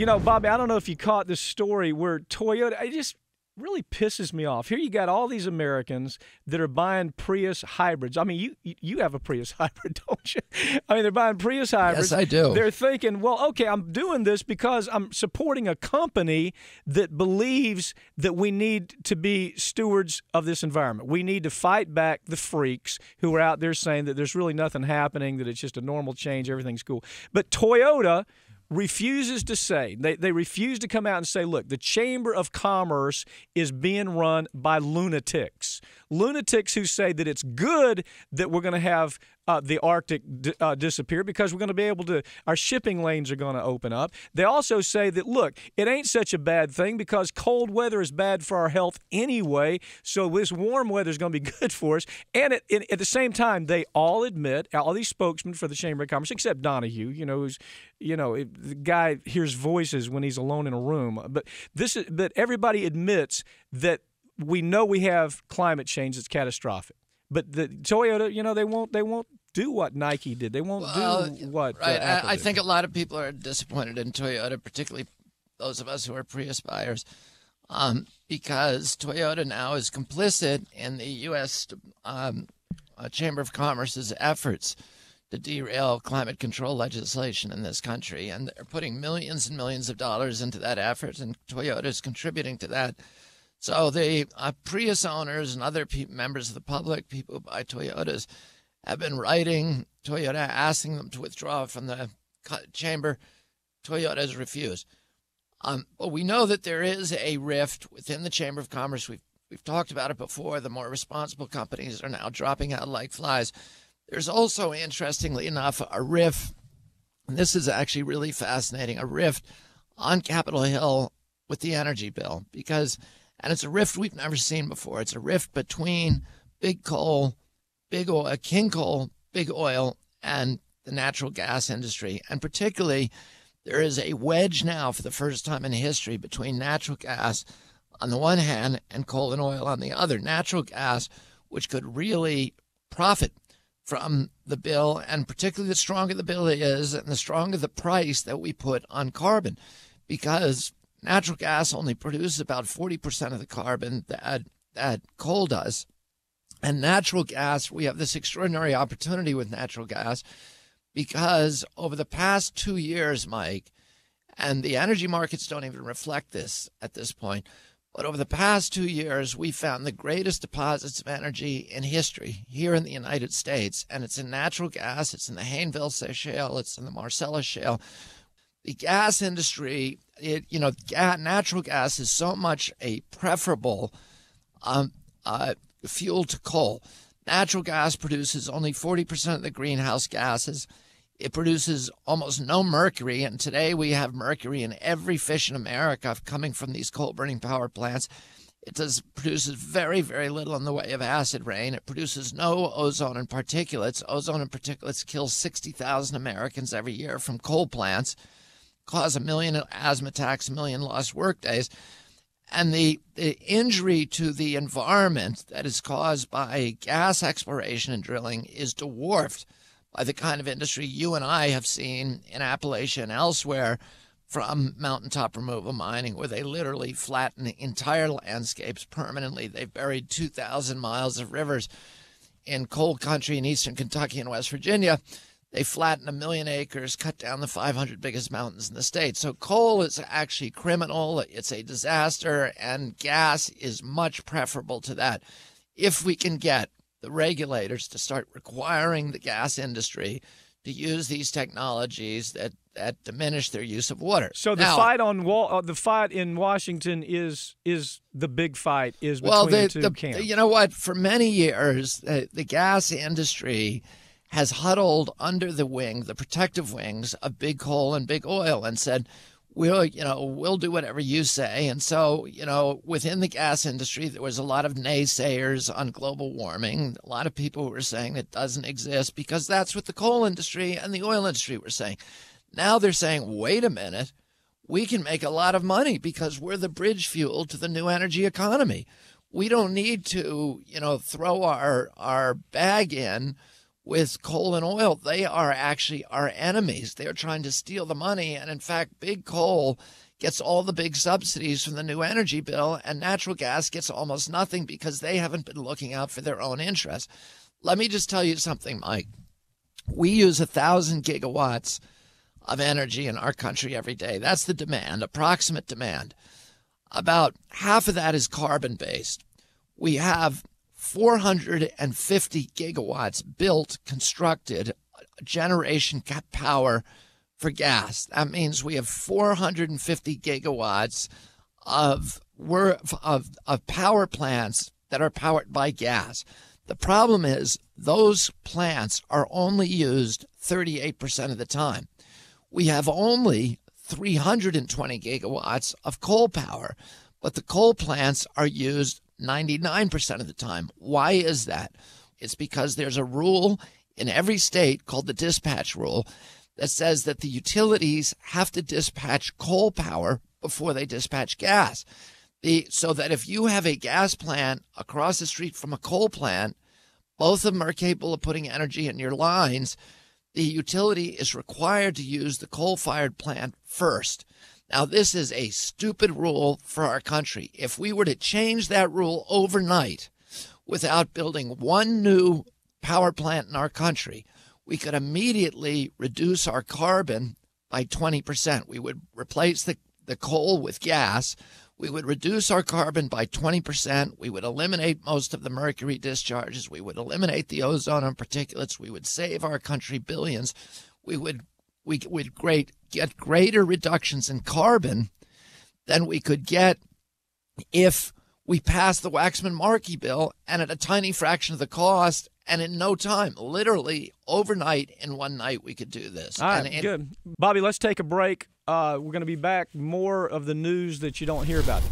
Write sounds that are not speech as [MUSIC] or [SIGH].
You know, Bobby, I don't know if you caught this story where Toyota, it just really pisses me off. Here you got all these Americans that are buying Prius hybrids. I mean, you you have a Prius [LAUGHS] hybrid, don't you? I mean, they're buying Prius hybrids. Yes, I do. They're thinking, well, okay, I'm doing this because I'm supporting a company that believes that we need to be stewards of this environment. We need to fight back the freaks who are out there saying that there's really nothing happening, that it's just a normal change, everything's cool. But Toyota refuses to say, they, they refuse to come out and say, look, the Chamber of Commerce is being run by lunatics. Lunatics who say that it's good that we're going to have uh, the Arctic d- uh, disappear because we're going to be able to, our shipping lanes are going to open up. They also say that, look, it ain't such a bad thing because cold weather is bad for our health anyway. So this warm weather is going to be [LAUGHS] good for us. And at, at the same time, they all admit, all these spokesmen for the Chamber of Commerce, except Donohue, you know, who's, you know, the guy hears voices when he's alone in a room. But this is, but everybody admits that we know we have climate change that's catastrophic. But the Toyota, you know, they won't they won't do what Nike did. They won't Well, do what. uh, Right. I, I think a lot of people are disappointed in Toyota, particularly those of us who are Prius buyers, um, because Toyota now is complicit in the U.S. Um, uh, Chamber of Commerce's efforts to derail climate control legislation in this country. And they're putting millions and millions of dollars into that effort, and Toyota is contributing to that. So the uh, Prius owners and other pe- members of the public, people who buy Toyotas, have been writing Toyota asking them to withdraw from the chamber. Toyota has refused. Um, but we know that there is a rift within the Chamber of Commerce. We've we've talked about it before. The more responsible companies are now dropping out like flies. There's also, interestingly enough, a rift. And this is actually really fascinating. A rift on Capitol Hill with the energy bill because, and it's a rift we've never seen before. It's a rift between big coal, big oil, uh, king coal, big oil, and the natural gas industry. And particularly, there is a wedge now for the first time in history between natural gas on the one hand and coal and oil on the other. Natural gas, which could really profit from the bill, and particularly the stronger the bill is, and the stronger the price that we put on carbon, because natural gas only produces about 40% of the carbon that, that coal does. And natural gas, we have this extraordinary opportunity with natural gas because over the past two years, Mike, and the energy markets don't even reflect this at this point, but over the past two years, we found the greatest deposits of energy in history here in the United States. And it's in natural gas, it's in the Haynesville Shale, it's in the Marcellus Shale. The gas industry, it, you know, natural gas is so much a preferable um, uh, fuel to coal. Natural gas produces only 40% of the greenhouse gases. It produces almost no mercury, and today we have mercury in every fish in America coming from these coal burning power plants. It does produces very, very little in the way of acid rain. It produces no ozone and particulates. Ozone and particulates kill 60,000 Americans every year from coal plants, cause a million asthma attacks, a million lost workdays. And the, the injury to the environment that is caused by gas exploration and drilling is dwarfed by the kind of industry you and I have seen in Appalachia and elsewhere from mountaintop removal mining, where they literally flatten entire landscapes permanently. They've buried 2,000 miles of rivers in coal country in eastern Kentucky and West Virginia. They flatten a million acres, cut down the 500 biggest mountains in the state. So coal is actually criminal. It's a disaster, and gas is much preferable to that. If we can get the regulators to start requiring the gas industry to use these technologies that, that diminish their use of water. So the Now- fight on wall, uh, the fight in Washington is is the big fight is between well, the, the two the- camps. you know what? For many years, the, the gas industry has huddled under the wing, the protective wings of big coal and big oil, and said, "We'll, you know, we'll do whatever you say." And so, you know, within the gas industry, there was a lot of naysayers on global warming. A lot of people were saying it doesn't exist because that's what the coal industry and the oil industry were saying. Now they're saying, "Wait a minute." we can make a lot of money because we're the bridge fuel to the new energy economy. We don't need to, you know, throw our our bag in with coal and oil, they are actually our enemies. They're trying to steal the money. And in fact, big coal gets all the big subsidies from the new energy bill, and natural gas gets almost nothing because they haven't been looking out for their own interests. Let me just tell you something, Mike. We use a thousand gigawatts of energy in our country every day. That's the demand, approximate demand. About half of that is carbon based. We have 450 gigawatts built, constructed, generation power for gas. That means we have 450 gigawatts of, of, of power plants that are powered by gas. The problem is those plants are only used 38% of the time. We have only 320 gigawatts of coal power, but the coal plants are used 99% of the time. Why is that? It's because there's a rule in every state called the dispatch rule that says that the utilities have to dispatch coal power before they dispatch gas. The, so that if you have a gas plant across the street from a coal plant, both of them are capable of putting energy in your lines. The utility is required to use the coal fired plant first. Now, this is a stupid rule for our country. If we were to change that rule overnight without building one new power plant in our country, we could immediately reduce our carbon by 20%. We would replace the, the coal with gas. We would reduce our carbon by 20%. We would eliminate most of the mercury discharges. We would eliminate the ozone and particulates. We would save our country billions. We would we would great get greater reductions in carbon than we could get if we passed the Waxman Markey bill and at a tiny fraction of the cost and in no time, literally overnight in one night, we could do this. All right, and, and, good. Bobby, let's take a break. Uh, we're going to be back. More of the news that you don't hear about.